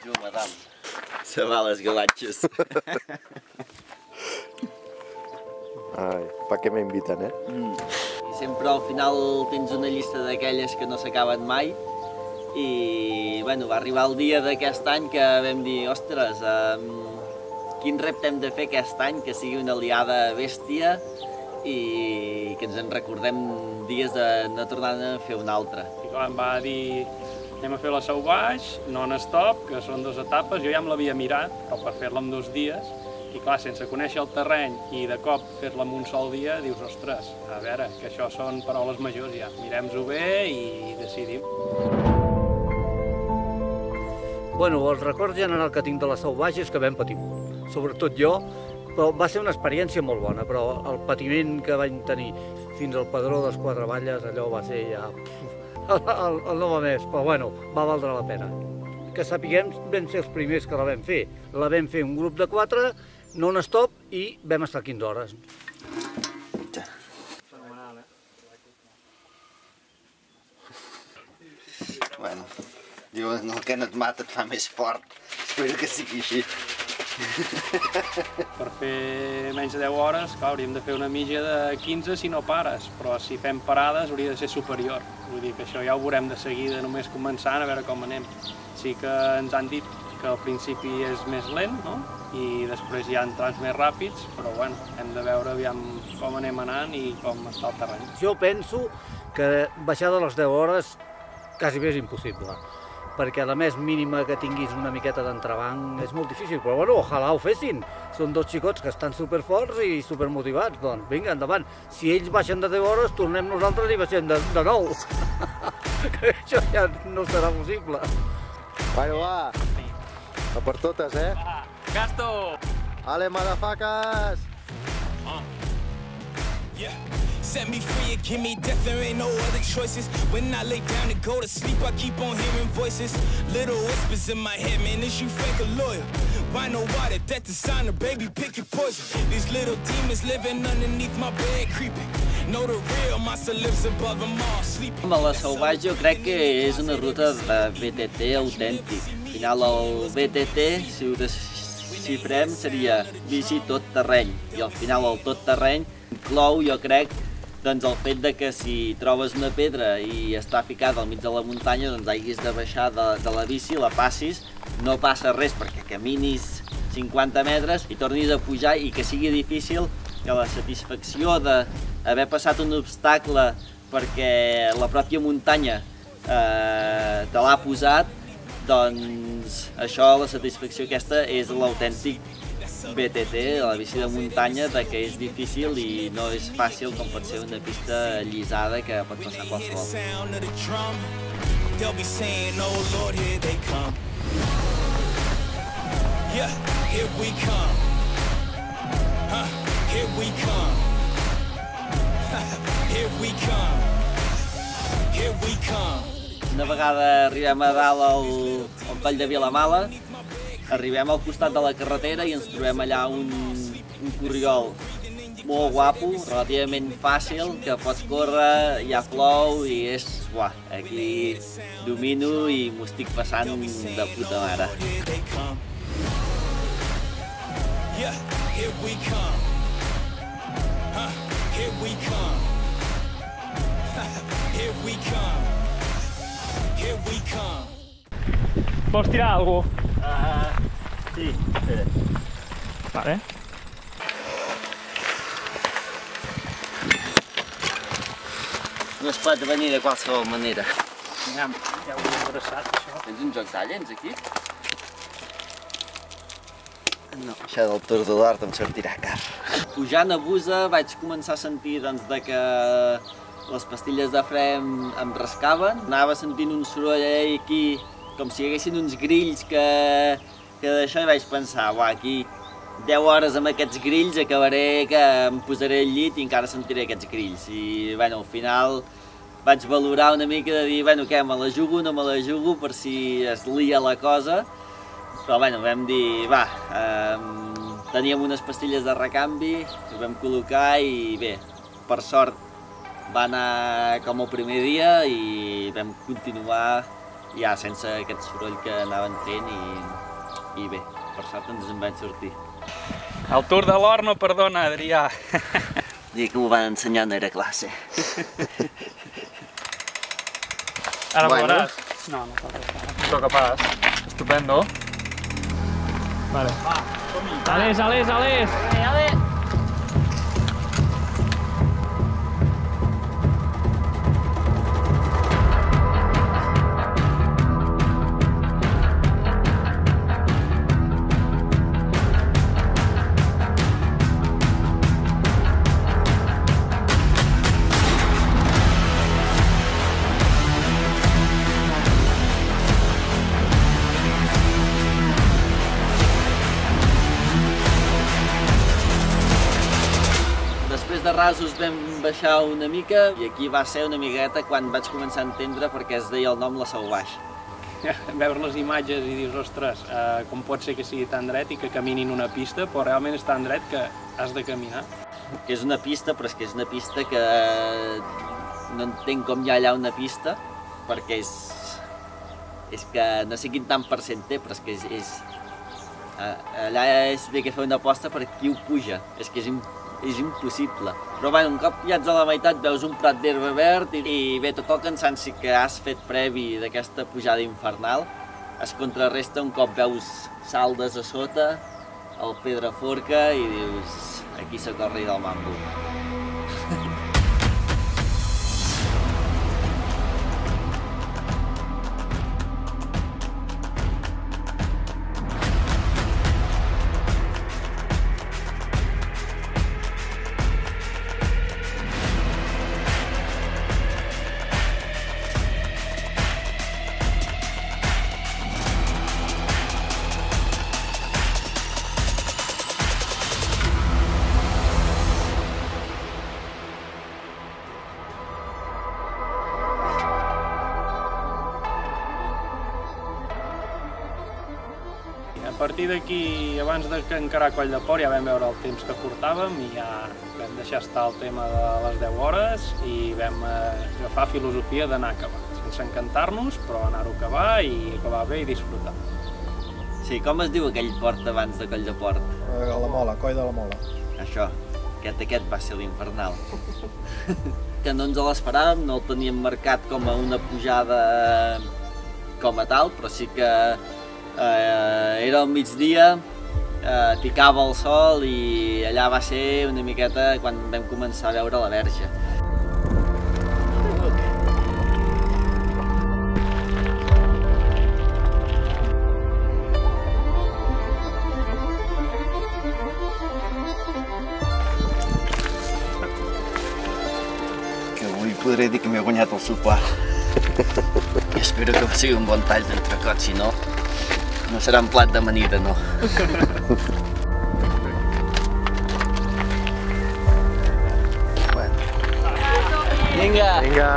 Bonjour, madame. Se va les galatxes. Ai, pa què m'inviten, eh? Mm. I sempre al final tens una llista d'aquelles que no s'acaben mai i bueno, va arribar el dia d'aquest any que vam dir, ostres, um, quin repte hem de fer aquest any que sigui una aliada bèstia i que ens en recordem dies de no tornar a fer una altra. I em va dir, anem a fer la Sauvage, non-stop, que són dues etapes, jo ja me l'havia mirat, però per fer-la en dos dies, i clar, sense conèixer el terreny i de cop fer-la en un sol dia, dius, ostres, a veure, que això són paraules majors ja, mirem-ho bé i decidim. Bueno, el record general que tinc de la Sauvage és que vam patir molt, sobretot jo, però va ser una experiència molt bona, però el patiment que vaig tenir fins al Padró dels Quatre Valles, allò va ser ja... El, el, el no va més, però bueno, va valdre la pena. Que sapiguem, vam ser els primers que la vam fer. La vam fer un grup de quatre, non-stop, i vam estar 15 hores. Bueno, diuen el que no et mata et fa més fort. Espero que sigui així. Per fer menys de 10 hores, clar, hauríem de fer una mitja de 15 si no pares, però si fem parades hauria de ser superior. Vull dir que això ja ho veurem de seguida, només començant, a veure com anem. Sí que ens han dit que al principi és més lent, no? i després hi ha trams més ràpids, però bueno, hem de veure aviam com anem anant i com està el terreny. Jo penso que baixar de les 10 hores quasi bé és impossible perquè la més mínima que tinguis una miqueta d'entrebanc és molt difícil, però bueno, ojalà ho fessin. Són dos xicots que estan superforts i supermotivats, doncs vinga, endavant. Si ells baixen de 10 hores, tornem nosaltres i baixem de, de 9. que això ja no serà possible. Bueno, va. A per totes, eh? Gasto! Ale, motherfuckers! Yeah. Set me free and give me death, there ain't no other choices. When I lay down to go to sleep, I keep on hearing voices. Little whispers in my head, man, is you fake a lawyer? Why no water, death designer, baby, pick your poison. These little demons living underneath my bed, creeping. Know the real monster lives above them all, sleeping. A la Sauvage jo crec que és una ruta de BTT autèntic. Al final el BTT, si ho desxifrem, seria bici tot terreny. I al final el tot terreny inclou, jo crec, doncs el fet de que si trobes una pedra i està ficada al mig de la muntanya, doncs hagis de baixar de, de la bici, la passis, no passa res perquè caminis 50 metres i tornis a pujar i que sigui difícil que la satisfacció d'haver passat un obstacle perquè la pròpia muntanya eh, te l'ha posat, doncs això, la satisfacció aquesta és l'autèntic BTT, la bici de muntanya, de que és difícil i no és fàcil com pot ser una pista llisada que pot passar qualsevol. Oh. Yeah, here we come. Huh, here we come. here we come. Here we come. Una vegada arribem a dalt al, al coll de Vilamala, arribem al costat de la carretera i ens trobem allà un, un corriol molt guapo, relativament fàcil, que pots córrer, ja plou i és... Buah, aquí domino i m'ho estic passant de puta mare. Yeah, here we come. Huh, here we come. here we come. Here we come. Vols tirar alguna Uh, sí, espera. Vale. No es pot venir de qualsevol manera. Ja, ja ho he adreçat, això. Tens un joc d'allens aquí? No, això del tordo d'hort em sortirà car. Pujant a Busa vaig començar a sentir doncs, de que les pastilles de fre em, em rascaven. Anava sentint un soroll aquí, com si hi haguessin uns grills que, que d'això i vaig pensar, uah, aquí 10 hores amb aquests grills acabaré que em posaré al llit i encara sentiré aquests grills. I bueno, al final vaig valorar una mica de dir, bueno, què, me la jugo, no me la jugo, per si es lia la cosa. Però bueno, vam dir, va, eh, teníem unes pastilles de recanvi, ho vam col·locar i bé, per sort va anar com el primer dia i vam continuar ja sense aquest soroll que anaven fent i, i bé, per sort ens en vam sortir. El Tour de l'Or no perdona, Adrià. Dir que m'ho van ensenyar no era classe. Ara Bueno. veuràs. No, no toca pas. No toca pas. Estupendo. Vale. Va, som-hi. Alés, alés, alés. Després de rasos vam baixar una mica i aquí va ser una miqueta quan vaig començar a entendre per què es deia el nom la Sau Baix. Veure les imatges i dius, ostres, eh, com pot ser que sigui tan dret i que caminin una pista, però realment és tan dret que has de caminar. Que és una pista, però és que és una pista que no entenc com hi ha allà una pista, perquè és, és que no sé quin tant percent té, però és que és, és allà és bé que fer una aposta per qui ho puja, és que és, és impossible. Però bueno, un cop ja ets a la meitat veus un prat d'herba verd i, i bé, tot el cansanci que has fet previ d'aquesta pujada infernal es contrarresta un cop veus saldes a sota, el Pedraforca i dius aquí s'acorri del mambo. Partir d'aquí, abans de que encarar Coll de Port, ja vam veure el temps que portàvem i ja vam deixar estar el tema de les 10 hores i vam eh, agafar filosofia d'anar a acabar, sense encantar-nos, però anar-ho a acabar i acabar bé i disfrutar. Sí, com es diu aquell port abans de Coll de Port? A la mola, coll de la mola. Això, aquest, aquest va ser l'infernal. que no ens l'esperàvem, no el teníem marcat com a una pujada com a tal, però sí que eh, era al migdia, eh, picava el sol i allà va ser una miqueta quan vam començar a veure la verge. podré dir que m'he guanyat el sopar. I espero que sigui un bon tall d'entrecot, si no, no serà un plat d'amanida, no. Vinga! Vinga,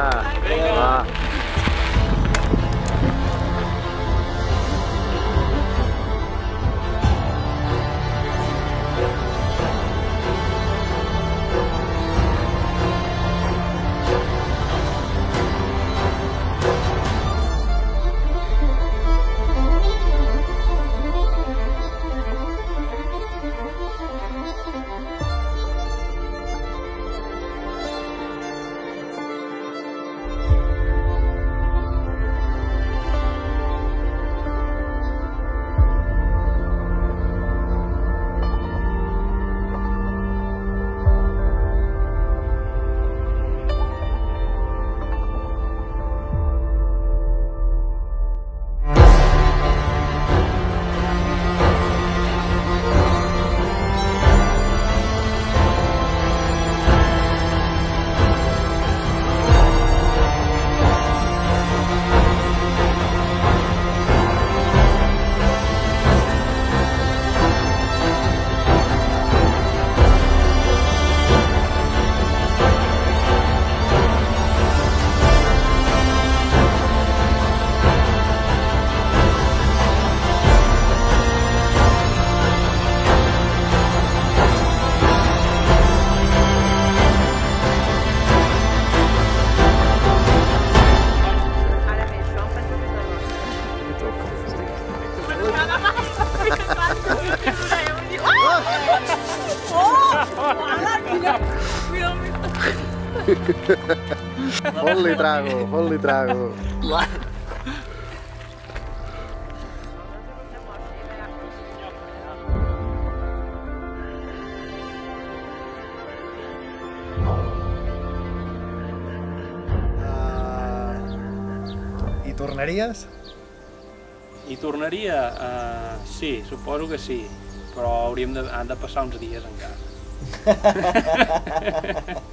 va. Fot-li trago, fot-li trago. Uh, I tornaries? I tornaria? Uh, sí, suposo que sí, però hauríem de, han de passar uns dies encara.